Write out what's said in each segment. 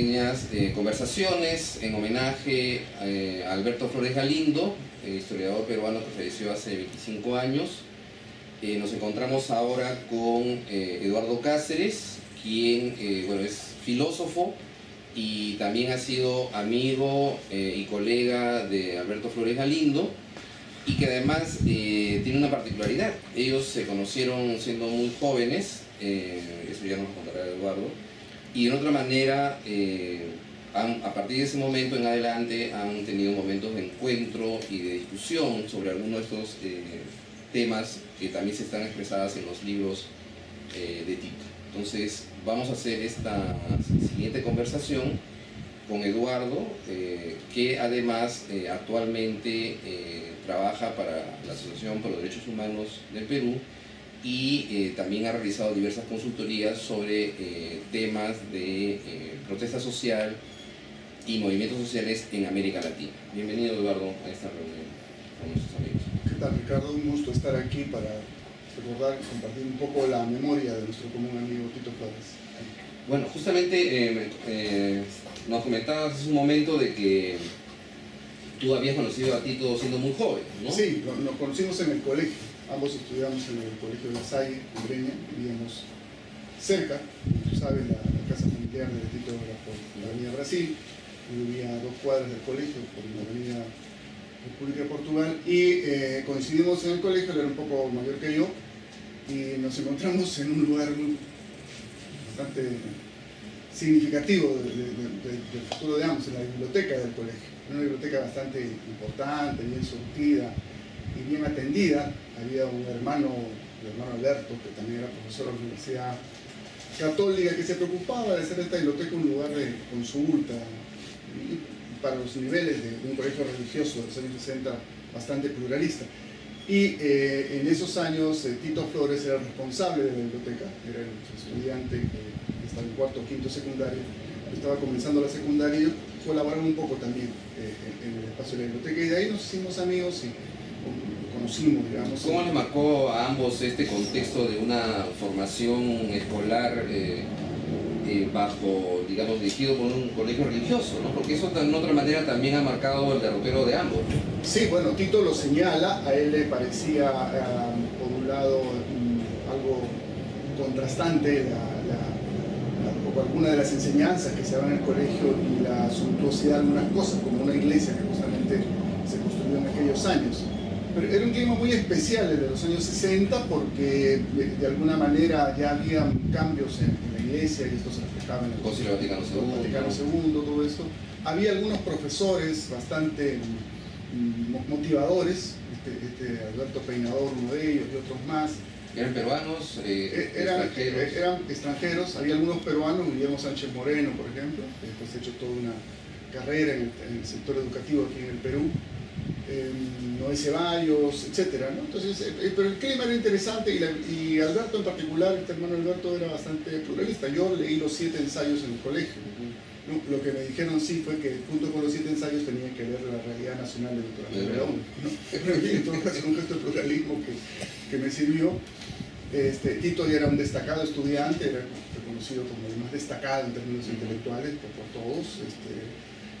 eh, conversaciones en homenaje eh, a Alberto Flores Galindo, historiador peruano que falleció hace 25 años. nos encontramos ahora con Eduardo Cáceres, quien bueno, es filósofo y también ha sido amigo y colega de Alberto Flores Galindo y que además tiene una particularidad. Ellos se conocieron siendo muy jóvenes, eso ya nos contará Eduardo, y de otra manera, eh, a partir de ese momento en adelante han tenido momentos de encuentro y de discusión sobre algunos de estos eh, temas que también se están expresadas en los libros eh, de Tito. Entonces vamos a hacer esta siguiente conversación con Eduardo, que además actualmente trabaja para la Asociación por los Derechos Humanos del Perú y eh, también ha realizado diversas consultorías sobre eh, temas de eh, protesta social y movimientos sociales en América Latina. Bienvenido Eduardo a esta reunión con nuestros amigos. ¿Qué tal Ricardo? Un gusto estar aquí para recordar y compartir un poco la memoria de nuestro común amigo Tito Flores. Bueno, justamente nos comentabas hace un momento de que tú habías conocido a Tito siendo muy joven, ¿no? Sí, nos conocimos en el colegio Ambos estudiamos en el Colegio de La Salle, en Breña, vivíamos cerca, tú sabes, la, casa familiar de Tito era por la Avenida Brasil, vivía a dos cuadras del colegio, por la Avenida República de Portugal, y eh, coincidimos en el colegio, él era un poco mayor que yo, y nos encontramos en un lugar bastante significativo del futuro de ambos, en la biblioteca del colegio. Una biblioteca bastante importante, bien surtida, y bien atendida. Había un hermano, el hermano Alberto, que también era profesor de la Universidad Católica, que se preocupaba de hacer esta biblioteca un lugar de consulta para los niveles de un colegio religioso de los años 60 bastante pluralista. Y eh, en esos años eh, Tito Flores era responsable de la biblioteca, era el estudiante que estaba en cuarto o quinto secundario, estaba comenzando la secundaria y colaboraba un poco también eh, en el espacio de la biblioteca y de ahí nos hicimos amigos y conocimos, digamos. ¿Cómo les marcó a ambos este contexto de una formación escolar eh, eh, bajo, digamos, dirigido por un colegio religioso, ¿no? Porque eso de otra manera también ha marcado el derrotero de ambos. Sí, bueno, Tito lo señala, a él le parecía, um, por un lado, mm, algo contrastante alguna de las enseñanzas que se daban en el colegio y la suntuosidad de algunas cosas, como una iglesia que justamente se construyó en aquellos años. Pero era un clima muy especial desde los años 60 porque de, alguna manera ya había cambios en, la iglesia y esto se reflejaba en el Concilio Vaticano II, Vaticano II, todo esto. Había algunos profesores bastante mm, motivadores, este, este, Alberto Peinador, uno de ellos, y otros más. ¿Eran peruanos? Eh, eh eran, extranjeros? Eh, eran extranjeros, había algunos peruanos, Guillermo Sánchez Moreno, por ejemplo, que después ha hecho toda una carrera en el sector educativo aquí en el Perú Noé Ceballos, etc. Entonces, eh, eh, pero el clima era interesante y, Alberto en particular, este hermano Alberto era bastante pluralista. Yo leí los siete ensayos en el colegio. Lo que me dijeron sí fue que junto con los siete ensayos tenía que leer la realidad nacional de Doctor León. en todo caso, un gesto de pluralismo que, me sirvió. Este, Tito ya era un destacado estudiante, era reconocido como el más destacado en términos intelectuales por, por todos. Este,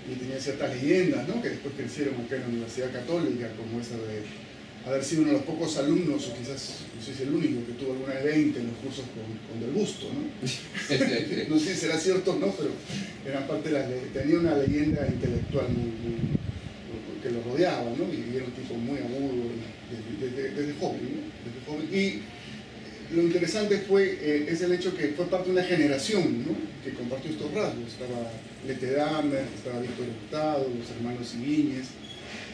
y tenía ciertas leyendas, ¿no? que después crecieron acá en la Universidad Católica, como esa de haber sido uno de los pocos alumnos, o quizás, no sé si el único, que tuvo alguna de 20 en los cursos con, con Del Busto, ¿no? no sé si será cierto o no, pero era parte de la, tenía una leyenda intelectual que lo rodeaba, ¿no? Y era un tipo muy agudo desde, joven, ¿no? Desde joven. Y lo interesante fue, eh, es el hecho que fue parte de una generación ¿no? Que compartió estos rasgos. Estaba Lete Damer, estaba Víctor Hurtado, los hermanos Iguíñez,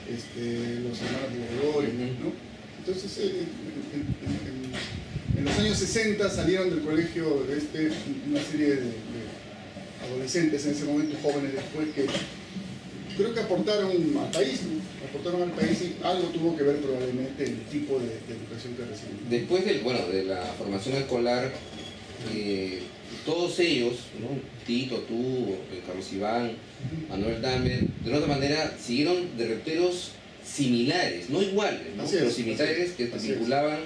este, los hermanos de ¿no? Entonces, eh, en, los años 60 salieron del colegio este, una serie de, adolescentes en ese momento, jóvenes después, que creo que aportaron al país, aportaron al país y algo tuvo que ver probablemente el tipo de, educación que recibieron. Después del, bueno, de la formación escolar, eh, todos ellos, Tito, tú, eh, Carlos Iván, Manuel Damer, de otra manera siguieron derroteros similares, no iguales, pero similares que vinculaban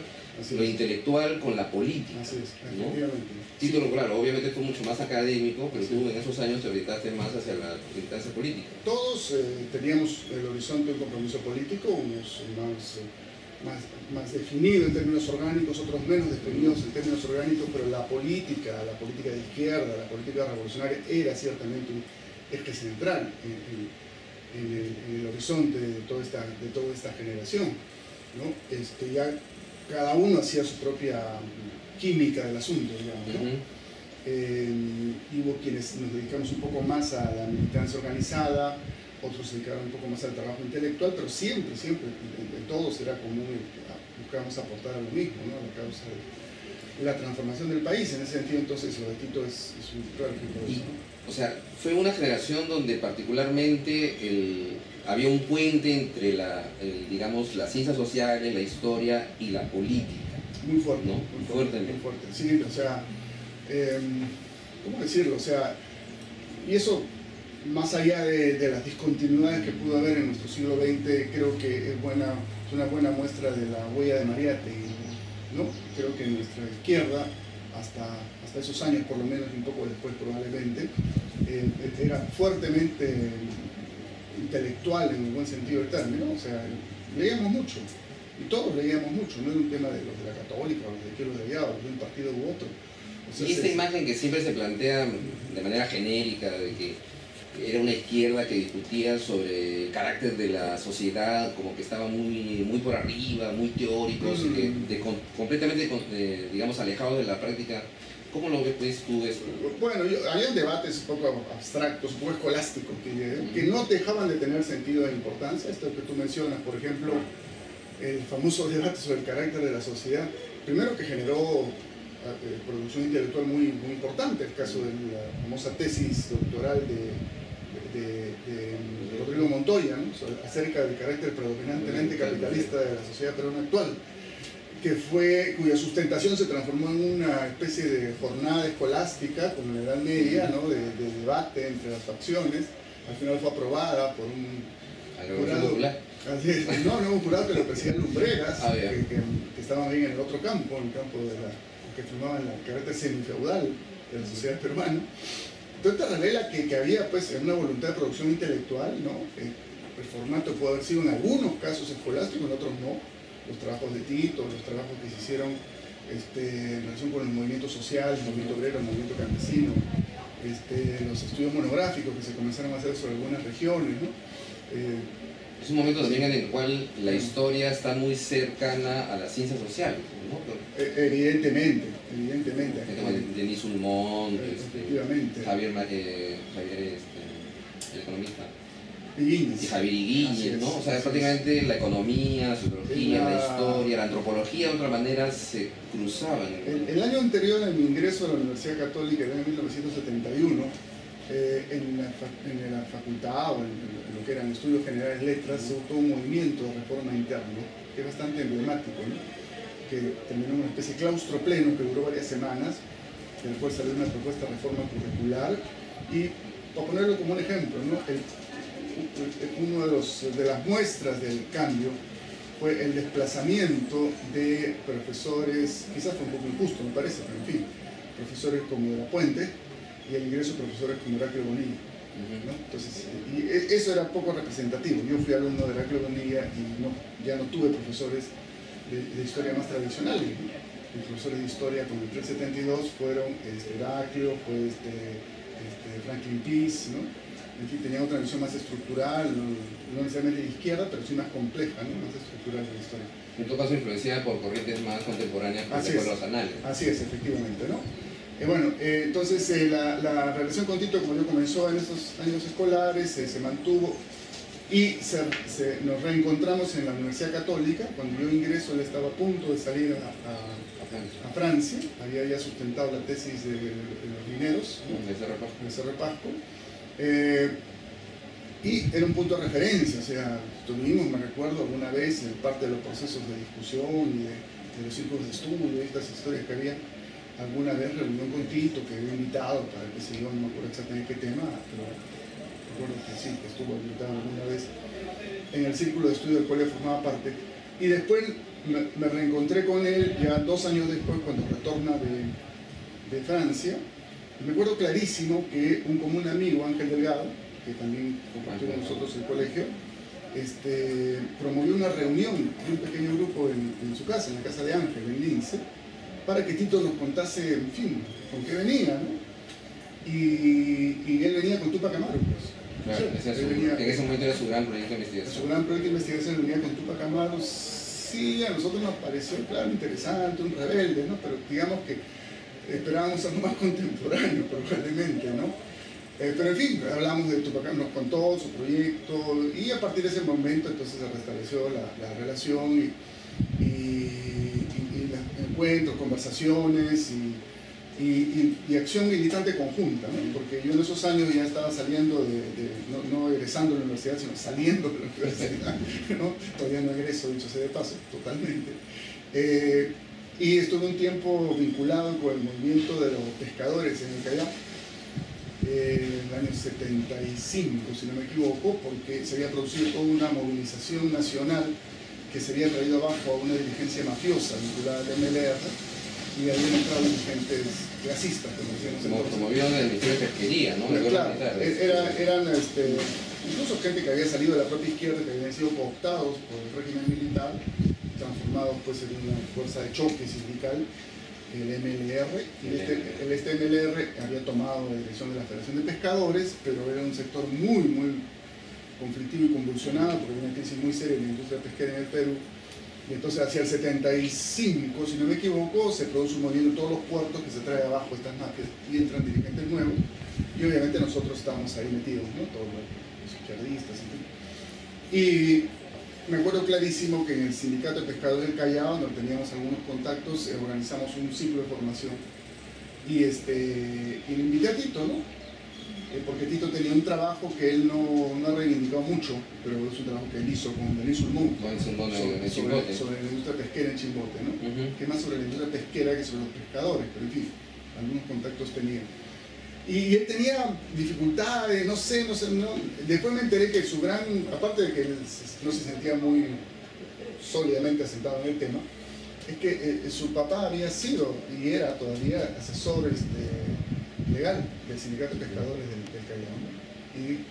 lo intelectual con la política. Así es, efectivamente. Título, claro, obviamente fue mucho más académico, pero tú en esos años te orientaste más hacia la militancia política. Todos eh, teníamos el horizonte de un compromiso político, unos más, eh, más, más, definido en términos orgánicos, otros menos definidos en términos orgánicos, pero la política, la política de izquierda, la política revolucionaria era ciertamente un eje central en, el, horizonte de toda esta, de toda esta generación. ¿no? Este, ya cada uno hacía su propia química del asunto, digamos. Eh, hubo quienes nos dedicamos un poco más a la militancia organizada, otros se dedicaron un poco más al trabajo intelectual, pero siempre, siempre, en, todos era común, buscábamos aportar a lo mismo, ¿no? a la causa de la transformación del país. En ese sentido, entonces, lo de Tito es, un claro ejemplo de eso. O sea, fue una generación donde particularmente había un puente entre la, digamos, las ciencias sociales, la historia y la política. Muy fuerte, ¿no? Muy fuerte, muy fuerte. Sí, o sea, em, ¿cómo decirlo? O sea, y eso, más allá de, las discontinuidades que pudo haber en nuestro siglo XX, creo que es, buena, es una buena muestra de la huella de Mariate, ¿no? Creo que nuestra izquierda, hasta, hasta esos años por lo menos, y un poco después probablemente, eh, era fuertemente intelectual en el buen sentido del término, o sea, leíamos mucho, y todos leíamos mucho, no era un tema de los de la católica o los de los de allá, o de un partido u otro. y esta imagen que siempre se plantea de manera genérica de que era una izquierda que discutía sobre el carácter de la sociedad, como que estaba muy, muy por arriba, muy teóricos, mm. completamente, digamos, alejados de la práctica. ¿Cómo lo ves tú esto? Bueno, había debates un poco abstractos, un poco escolásticos, que, que, no dejaban de tener sentido de importancia. Esto que tú mencionas, por ejemplo, el famoso debate sobre el carácter de la sociedad, primero que generó eh, producción intelectual muy, muy importante, el caso de la famosa tesis doctoral de, de, Rodrigo Montoya, acerca del carácter predominantemente capitalista de la sociedad peruana actual, que fue, cuya sustentación se transformó en una especie de jornada escolástica, como en la Edad Media, ¿no? de, debate entre las facciones, al final fue aprobada por un jurado. Así es, no, no un jurado que lo presidían lumbreras, ah, que, que, estaban ahí en el otro campo, en el campo de la, que firmaban el carácter semifeudal de la sociedad peruana. Entonces revela que, había pues una voluntad de producción intelectual, ¿no? el formato puede haber sido en algunos casos escolásticos, en otros no. Los trabajos de Tito, los trabajos que se hicieron este, en relación con el movimiento social, el movimiento obrero, el movimiento campesino, este, los estudios monográficos que se comenzaron a hacer sobre algunas regiones, ¿no? Eh, es un momento también en el cual la historia está muy cercana a las ciencias sociales, ¿no? E, evidentemente, evidentemente. Denis Ulmont, este, Javier, eh, Javier este, el economista. Y Javier Iguíñez, ¿no? O sea, prácticamente la economía, la sociología, la... historia, la antropología de otra manera se cruzaban. El, el, año anterior a mi ingreso a la Universidad Católica, el año 1971, eh, en, la, facultad o en, lo que eran estudios generales letras, se todo un movimiento de reforma interna, que es bastante emblemático, que terminó en una especie de claustro pleno que duró varias semanas, del cual salió una propuesta de reforma curricular, y para ponerlo como un ejemplo, ¿no? el, uno de, los, de las muestras del cambio fue el desplazamiento de profesores, quizás fue un poco injusto, me parece, pero en fin, profesores como de la Puente, y el ingreso de profesores como Heraclio Bonilla. Entonces, y e, eso era poco representativo. Yo fui alumno de Heraclio Bonilla y no, ya no tuve profesores de, historia más tradicionales. Mis profesores de historia con el 372 fueron este, Heraclio, fue este, este, Franklin Peace, ¿no? En fin, tenían otra visión más estructural, no, necesariamente de izquierda, pero sí más compleja, ¿no? más estructural de la historia. En todo caso, influenciada por corrientes más contemporáneas es. los anales. Así es, efectivamente, ¿no? Eh, bueno, eh, entonces eh, la, relación con Tito, como yo comenzó en esos años escolares, se mantuvo y nos reencontramos en la Universidad Católica. Cuando yo ingreso, él estaba a punto de salir a, Francia. había ya sustentado la tesis de, los mineros, de Cerro Pasco. y era un punto de referencia, o sea, tuvimos, me recuerdo alguna vez, en parte de los procesos de discusión y de, de los círculos de estudio, y estas historias que había alguna vez reunión con Tito que había invitado para que se yo no me acuerdo exactamente qué tema, pero recuerdo que sí, que estuvo invitado alguna vez en el círculo de estudio del cual formaba parte. Y después me, reencontré con él ya dos años después cuando retorna de, de Francia. Me acuerdo clarísimo que un común amigo, Ángel Delgado, que también compartió con nosotros el colegio, este, promovió una reunión de un pequeño grupo en, su casa, en la casa de Ángel, en Lince, para que Tito nos contase, en fin, con qué venía, ¿no? Y, él venía con Tupac Amaro, pues. Claro, en ese momento era su gran proyecto de investigación. Su gran proyecto de investigación venía con Tupac Amaro. Sí, a nosotros nos pareció, claro, interesante, un rebelde, ¿no? Pero digamos que esperábamos algo más contemporáneo, probablemente, ¿no? Eh, pero en fin, hablamos de Tupac, nos contó su proyecto y a partir de ese momento entonces se restableció la, relación y, encuentros, conversaciones y, acción militante conjunta, porque yo en esos años ya estaba saliendo de, no, egresando de la universidad, sino saliendo de la universidad, ¿no? todavía no egreso, dicho sea de paso, totalmente. Eh, y estuve un tiempo vinculado con el movimiento de los pescadores en el Callao en el año 75, si no me equivoco, porque se había producido toda una movilización nacional que se había traído abajo a una dirigencia mafiosa vinculada al MLR y habían entrado dirigentes clasistas, como decíamos Como promovieron el Ministerio de Pesquería, ¿no? claro, era, eran este, incluso gente que había salido de la propia izquierda, que habían sido cooptados por el régimen militar, transformados pues en una fuerza de choque sindical el MLR, y este, el este MLR había tomado la dirección de la Federación de Pescadores, pero era un sector muy, muy conflictivo y convulsionado, porque había una crisis muy seria en la industria pesquera en el Perú. Y entonces hacia el 75, si no me equivoco, se produce un movimiento en todos los puertos que se trae abajo estas mafias y entran dirigentes nuevos. Y obviamente nosotros estábamos ahí metidos, ¿no? Todos los izquierdistas. Y me acuerdo clarísimo que en el Sindicato de Pescadores del Callao, donde teníamos algunos contactos, eh, organizamos un ciclo de formación. Y, este, y ¿no? Eh, porque Tito tenía un trabajo que él no, no ha reivindicado mucho, pero es un trabajo que él hizo con Denis Sulmón sobre, sobre, sobre, la industria pesquera en Chimbote, ¿no? Que más sobre la industria pesquera que sobre los pescadores, pero en fin, algunos contactos tenía. Y él tenía dificultades, no sé, no sé, después me enteré que su gran, aparte de que él no se sentía muy sólidamente asentado en el tema, es que eh, su papá había sido y era todavía asesor este, legal del sindicato de pescadores del, Callao. Y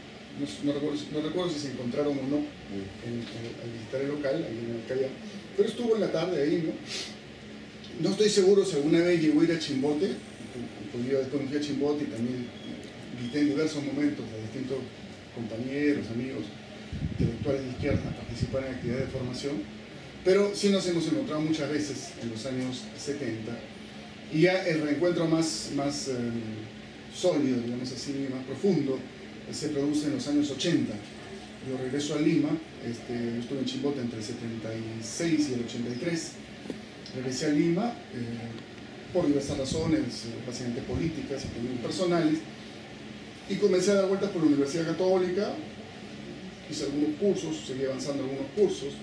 no, recuerdo, si se encontraron o no en, al visitar el local, ahí en el Callao, pero estuvo en la tarde ahí, ¿no? No estoy seguro si alguna vez llegó a ir a Chimbote, pues yo conocí a Chimbote y también invité en diversos momentos a distintos compañeros, amigos intelectuales de izquierda a participar en actividades de formación, pero sí nos hemos encontrado muchas veces en los años 70 y ya el reencuentro más, más eh, sólido, digamos así, más profundo, se produce en los años 80. Yo regreso a Lima, este, yo estuve en Chimbote entre el 76 y el 83, regresé a Lima, eh, por diversas razones, eh, básicamente políticas y también personales, y comencé a dar vueltas por la Universidad Católica, hice algunos cursos, seguí avanzando algunos cursos,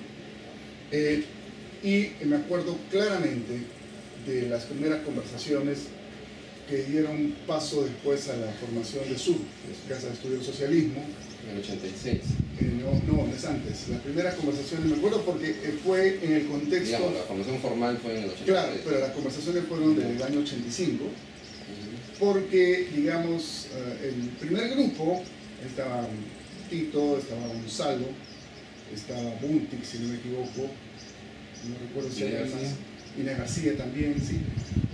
eh, y me acuerdo claramente de las primeras conversaciones que dieron paso después a la formación de SUR, Casa de Estudio del Socialismo. En el 86. Eh, no, no, es antes. Las primeras conversaciones, me acuerdo porque eh, fue en el contexto... Digamos, la formación formal fue en el 86. Claro, pero las conversaciones fueron del año 85, porque, digamos, eh, el primer grupo, estaba Tito, estaba Gonzalo, estaba Buntic, si no me equivoco, no recuerdo si había más Inés García también, sí.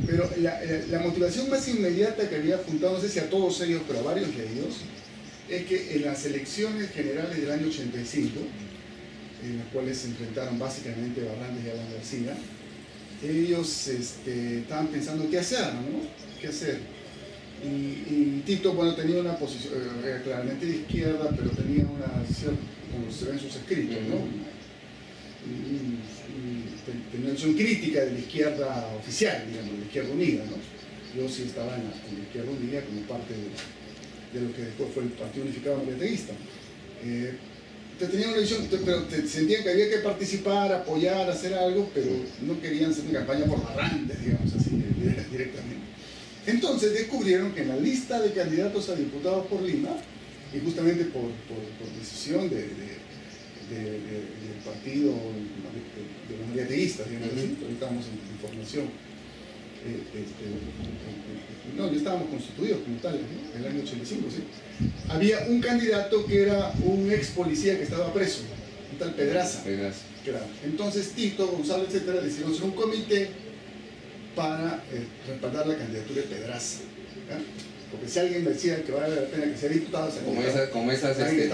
Pero la, motivación más inmediata que había juntado, no sé si a todos ellos, pero a varios de ellos, es que en las elecciones generales del año 85, en las cuales se enfrentaron básicamente Barrantes y Alan García, ellos este, estaban pensando qué hacer, ¿no? ¿Qué hacer? Y, Tito, bueno, tenía una posición eh, claramente de izquierda, pero tenía una, como se ve sus escritos, ¿no? Visión crítica de la izquierda oficial, digamos, de la izquierda unida, ¿no? Yo sí estaba en la, izquierda unida como parte de, lo que después fue el Partido Unificado Mariateísta. Eh, tenían una visión, pero te, sentían que había que participar, apoyar, hacer algo, pero no querían hacer una campaña por barrantes, digamos así, directamente. Entonces descubrieron que en la lista de candidatos a diputados por Lima, y justamente por, decisión de, del partido de, los mariateístas, digamos así, estábamos en, formación. Eh, este, no, ya estábamos constituidos como tal, en el año 85, ¿sí? Había un candidato que era un ex policía que estaba preso, un tal Pedraza. Pedraza. Claro. Entonces Tito, Gonzalo, etcétera, decidieron hacer un comité para eh, respaldar la candidatura de Pedraza. Si alguien decía que vale la pena que sea diputado, se como, esa, como esas este,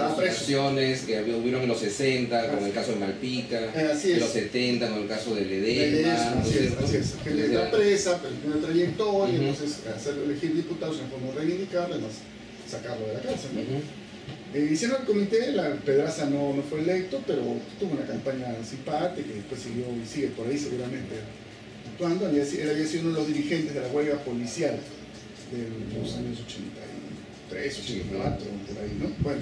que hubieron en los 60, como el caso de Malpica, eh, en los 70, como el caso de Ledesma. Así es, así es. Gente está presa, pero tiene una trayectoria, entonces hacerlo elegir diputado es una forma reivindicarlo, además sacarlo de la cárcel. Eh, hicieron el comité, la Pedraza no, no fue electo, pero tuvo una campaña simpática que después siguió y sigue por ahí seguramente actuando. Él había sido uno de los dirigentes de la huelga policial de los años 83, 84, por ahí, ¿no? Bueno.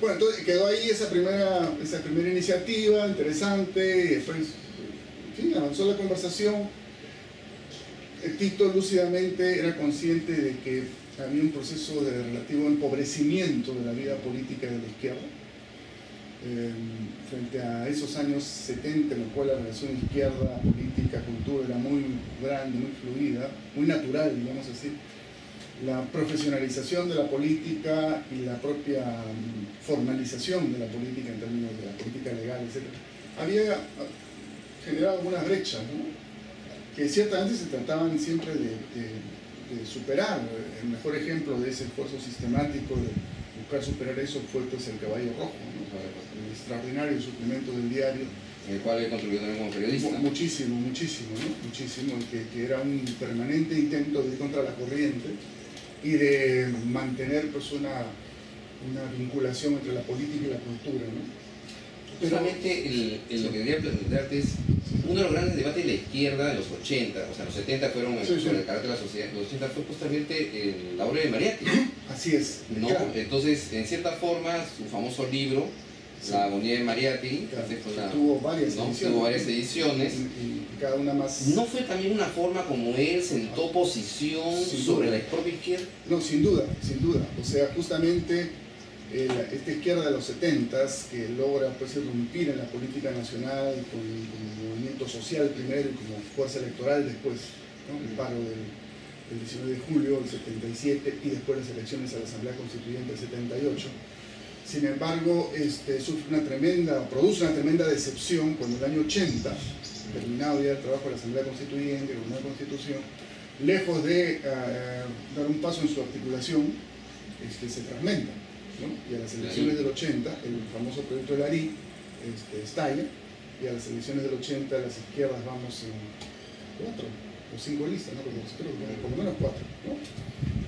Bueno, entonces quedó ahí esa primera, esa primera iniciativa interesante, y después, fin, avanzó la conversación. Tito lúcidamente era consciente de que había un proceso de relativo empobrecimiento de la vida política de la izquierda. Em, frente a esos años 70 en los cuales la relación izquierda, política, cultura era muy grande, muy fluida, muy natural, digamos así, la profesionalización de la política y la propia mm, formalización de la política en términos de la política legal, etc., había generado algunas brechas, que ciertamente se trataban siempre de superar. El mejor ejemplo de ese esfuerzo sistemático de buscar superar eso fue pues el caballo rojo, el extraordinario suplemento del diario. En el cual he contribuido también como periodista. Muchísimo, muchísimo, ¿no? Muchísimo, que, que, era un permanente intento de ir contra la corriente y de mantener pues una, una vinculación entre la política y la cultura, ¿no? Justamente lo que quería plantearte es uno de los grandes debates de la izquierda de los 80, o sea, los 70 fueron sobre el carácter de la sociedad, los 80 fue justamente la obra de Mariatti. Así es. ¿no? Entonces, en cierta forma, su famoso libro, La agonía de Mariatti, tuvo, varias ¿no? tuvo varias ediciones. Y, cada una más. ¿No fue también una forma como él sentó posición sobre la propia izquierda? No, sin duda, sin duda. O sea, justamente esta izquierda de los 70 que logra pues, irrumpir en la política nacional con, el movimiento social primero y como fuerza electoral después, el paro del, 19 de julio del 77 y después las elecciones a la Asamblea Constituyente del 78. Sin embargo, este, sufre una tremenda, produce una tremenda decepción cuando el año 80, terminado ya el trabajo de la Asamblea Constituyente, con una constitución, lejos de eh, dar un paso en su articulación, este, se fragmenta y a las elecciones del 80, el famoso proyecto de Larí este, estalla, y a las elecciones del 80 las izquierdas vamos en cuatro o cinco listas, ¿no? por lo menos cuatro.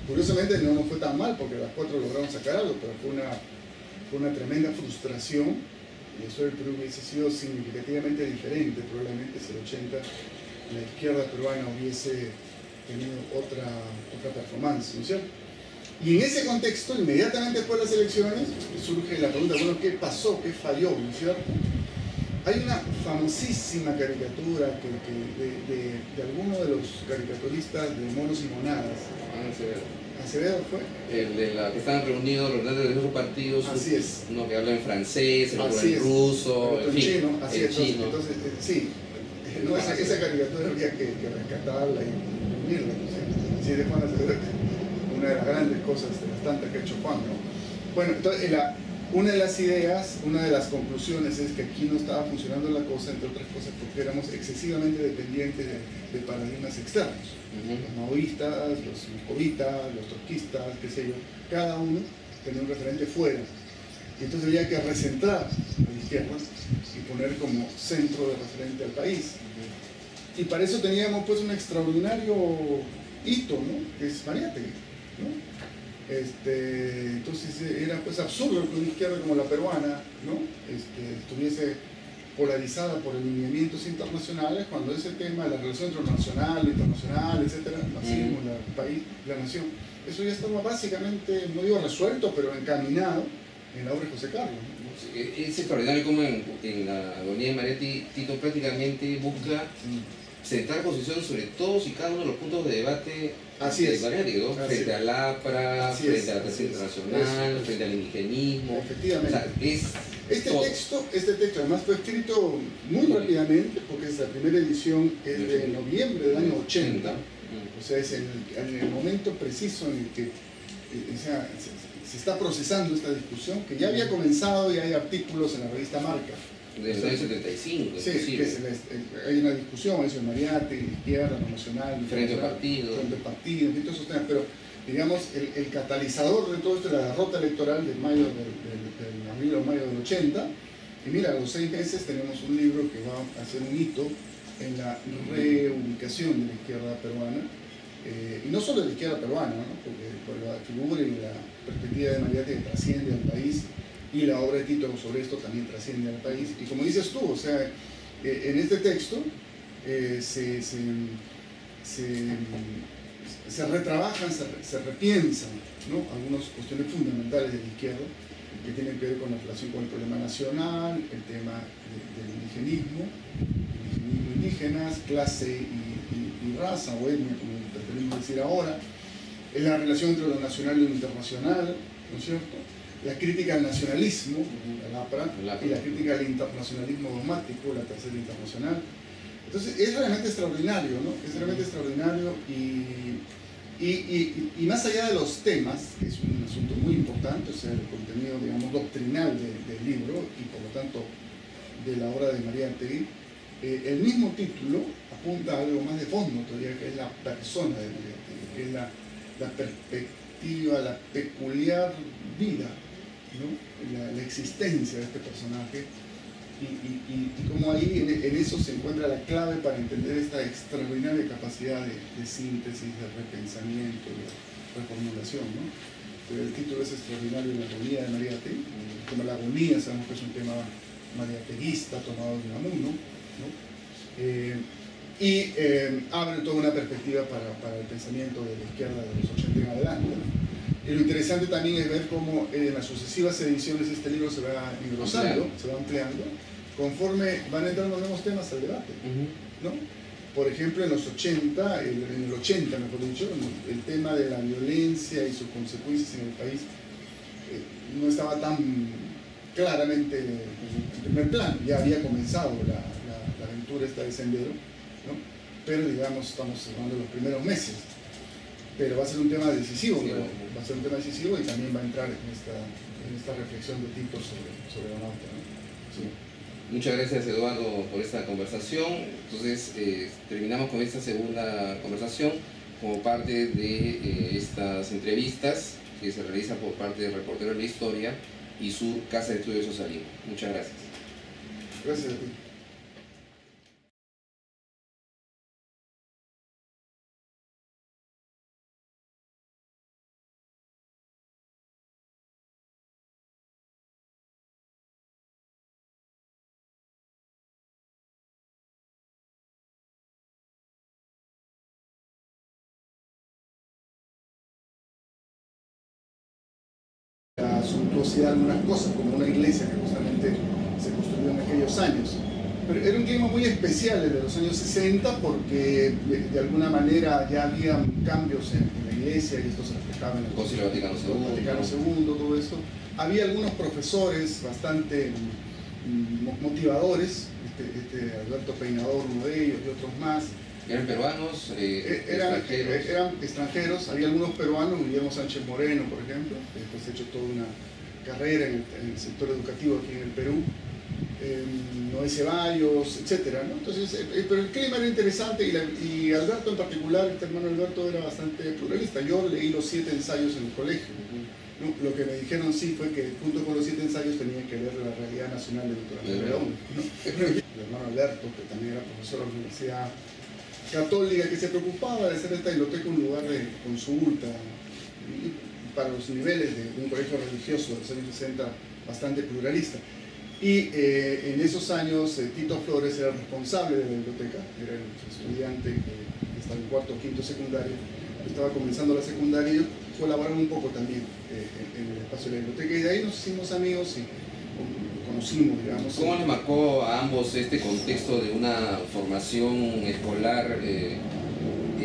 Curiosamente no fue tan mal porque las cuatro lograron sacar algo, pero fue una, fue una tremenda frustración y eso del Perú hubiese sido significativamente diferente probablemente si el 80 la izquierda peruana hubiese tenido otra, otra performance, ¿no es cierto? Y en ese contexto, inmediatamente después de las elecciones, surge la pregunta, bueno, ¿qué pasó? ¿Qué falló? ¿No es cierto? Hay una famosísima caricatura que, de, de, alguno de los caricaturistas de Monos y Monadas. Ah, Acevedo fue. El de la que estaban reunidos los grandes de los partidos. Así es. Uno que habla en francés, el otro en ruso, el, chino. Así es. Chino. Entonces, eh, sí. No, esa, esa, caricatura había que, que rescatarla y unirla. Así de Juan Acevedo una de las grandes cosas de las tantas que ha hecho Juan. ¿no? Bueno, entonces una de las ideas, una de las conclusiones es que aquí no estaba funcionando la cosa, entre otras cosas, porque éramos excesivamente dependientes de, paradigmas externos. Los maoístas, los moscovitas, los trotskistas, qué sé yo, cada uno tenía un referente fuera. Y entonces había que recentrar a la izquierda y poner como centro de referente al país. Y para eso teníamos pues un extraordinario hito, ¿no? que es Mariátegui. Este, entonces era pues absurdo que una izquierda como la peruana ¿no? este, estuviese polarizada por alineamientos internacionales cuando ese tema de la relación entre lo nacional, lo internacional, etcétera, el país, la nación, eso ya estaba básicamente, no digo resuelto, pero encaminado en la obra de José Carlos. Es extraordinario como en, la agonía de Maretti Tito prácticamente busca sentar posición sobre todos y cada uno de los puntos de debate Así es. frente al APRA, frente a la Tercera Internacional, frente al indigenismo. Efectivamente. O sea, es Este texto, este texto además fue escrito muy rápidamente porque es la primera edición es de noviembre del año 80, o sea, es en el, momento preciso en el que eh, se, está procesando esta discusión, que ya había comenzado y hay artículos en la revista Marca. Desde el año 75. Sí, hay una discusión, eso, el Mariate, izquierda, nacional, frente partido. Frente partido, y todos esos temas, pero digamos, el, catalizador de todo esto es la derrota electoral de mayo del, del, abril o mayo del 80. Y mira, a los seis meses tenemos un libro que va a ser un hito en la reubicación de la izquierda peruana. Eh, y no solo de la izquierda peruana, ¿no? porque por la figura y la perspectiva de Mariate que trasciende al país, y la obra de Tito sobre esto también trasciende al país. Y como dices tú, o sea, eh, en este texto eh, se, se, se se retrabajan, se, repiensan ¿no? algunas cuestiones fundamentales de la izquierda que tienen que ver con la relación con el problema nacional, el tema del indigenismo, indigenismo indígenas, clase y, raza o etnia, como preferimos decir ahora, la relación entre lo nacional y lo internacional, ¿no es cierto? La crítica al nacionalismo, la APRA, y la crítica al internacionalismo dogmático, la tercera internacional. Entonces es realmente extraordinario, ¿no? Es realmente extraordinario y y, más allá de los temas, que es un asunto muy importante, o sea, el contenido, digamos, doctrinal del libro y por lo tanto de la obra de María Antegui, eh, el mismo título apunta a algo más de fondo todavía, que es la persona de María Antegui, que es la, perspectiva, la peculiar vida, la, la existencia de este personaje y, y, como ahí en, eso se encuentra la clave para entender esta extraordinaria capacidad de, síntesis, de repensamiento, de reformulación. ¿no? El título es extraordinario, La agonía de tema de la agonía sabemos que es un tema mariateguista tomado de Unamuno. ¿no? Eh, y eh, abre toda una perspectiva para, para, el pensamiento de la izquierda de los 80 en adelante. Y lo interesante también es ver cómo en las sucesivas ediciones este libro se va engrosando, se va ampliando, conforme van entrando nuevos temas al debate. ¿no? Por ejemplo, en los 80, en el 80 mejor dicho, el tema de la violencia y sus consecuencias en el país eh, no estaba tan claramente en primer plano, ya había comenzado la, aventura esta de Sendero, ¿no? pero digamos estamos hablando los primeros meses pero va a ser un tema decisivo, va a ser un tema decisivo y también va a entrar en esta, en esta reflexión de Tito sobre, sobre la nota. Muchas gracias Eduardo por esta conversación. Entonces eh, terminamos con esta segunda conversación como parte de eh, estas entrevistas que se realizan por parte del reportero de la historia y su casa de estudios socialismo. Muchas gracias. Gracias a ti. Suntuosidad algunas cosas, como una iglesia que justamente se construyó en aquellos años. Pero era un clima muy especial desde los años 60 porque de, alguna manera ya había cambios en, la iglesia y esto se reflejaba en el Concilio Vaticano II, Vaticano II, todo esto. Había algunos profesores bastante mm, motivadores, este, este Alberto Peinador, uno de ellos, y otros más, ¿Eran peruanos? Eh, eh eran, extranjeros? Eh, eran extranjeros, había algunos peruanos, Guillermo Sánchez Moreno, por ejemplo, después ha hecho toda una carrera en el, sector educativo aquí en el Perú, eh, Noé Ceballos, etc. ¿no? Entonces, eh, pero el clima era interesante y, Alberto en particular, este hermano Alberto era bastante pluralista. Yo leí los siete ensayos en el colegio. Lo que me dijeron sí fue que junto con los siete ensayos tenía que ver la realidad nacional de Víctor León. El hermano Alberto, que también era profesor de la Universidad católica que se preocupaba de hacer esta biblioteca un lugar de consulta para los niveles de un colegio religioso de los años 60 bastante pluralista. Y eh, en esos años eh, Tito Flores era responsable de la biblioteca, era el estudiante que estaba en cuarto o quinto secundario, estaba comenzando la secundaria y colaboraron un poco también eh, en el espacio de la biblioteca y de ahí nos hicimos amigos y ¿Cómo les marcó a ambos este contexto de una formación escolar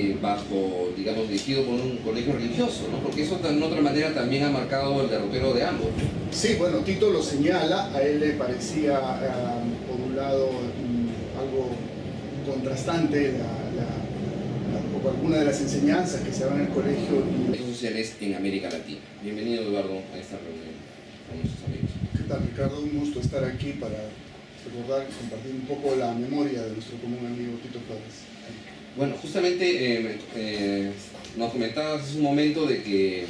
eh, bajo, digamos, dirigido por un colegio religioso, ¿no? Porque eso de otra manera también ha marcado el derrotero de ambos. Sí, bueno, Tito lo señala, a él le parecía, por un lado, um, algo contrastante la, la, alguna de las enseñanzas que se dan en el colegio. Y... sociales en América Latina. Bienvenido, Eduardo, a esta reunión con nuestros amigos. ¿Qué tal, Ricardo? Un gusto estar aquí para recordar y compartir un poco la memoria de nuestro común amigo Tito Flores. Bueno, justamente eh, eh, nos comentabas hace un momento de que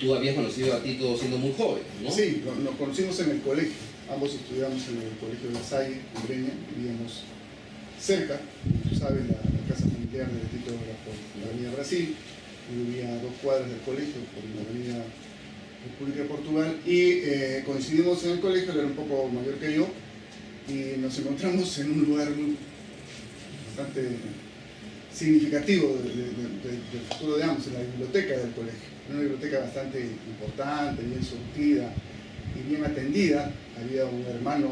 tú habías conocido a Tito siendo muy joven, ¿no? Sí, nos conocimos en el colegio. Ambos estudiamos en el colegio de La Salle, en Breña, vivíamos cerca, tú sabes, la, casa familiar de Tito era por la avenida Brasil, yo vivía a dos cuadras del colegio, por la avenida República de Portugal, y eh, coincidimos en el colegio, él era un poco mayor que yo, y nos encontramos en un lugar muy, bastante significativo del futuro de ambos, en la biblioteca del colegio. Una biblioteca bastante importante, bien surtida y bien atendida. Había un hermano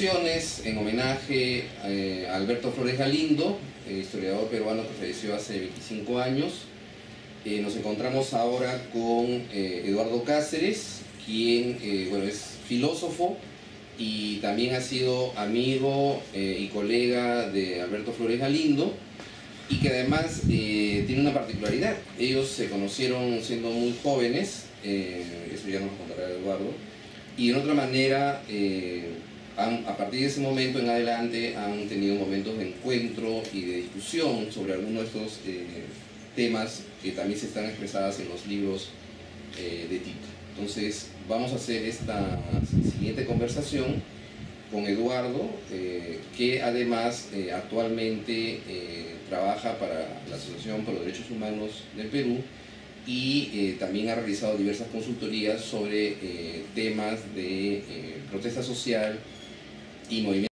eh, conversaciones en homenaje eh, a Alberto Flores Galindo, historiador peruano que falleció hace 25 años, nos encontramos ahora con Eduardo Cáceres, quien bueno, es filósofo y también ha sido amigo y colega de Alberto Flores Galindo y que además tiene una particularidad. Ellos se conocieron siendo muy jóvenes, eh, eso ya nos contará Eduardo, y de otra manera, eh, a partir de ese momento en adelante han tenido momentos de encuentro y de discusión sobre algunos de estos eh, temas que también se están expresadas en los libros de Tito. Entonces vamos a hacer esta siguiente conversación con Eduardo, que además actualmente trabaja para la Asociación por los Derechos Humanos del Perú y eh, también ha realizado diversas consultorías sobre eh, temas de eh, protesta social y movimiento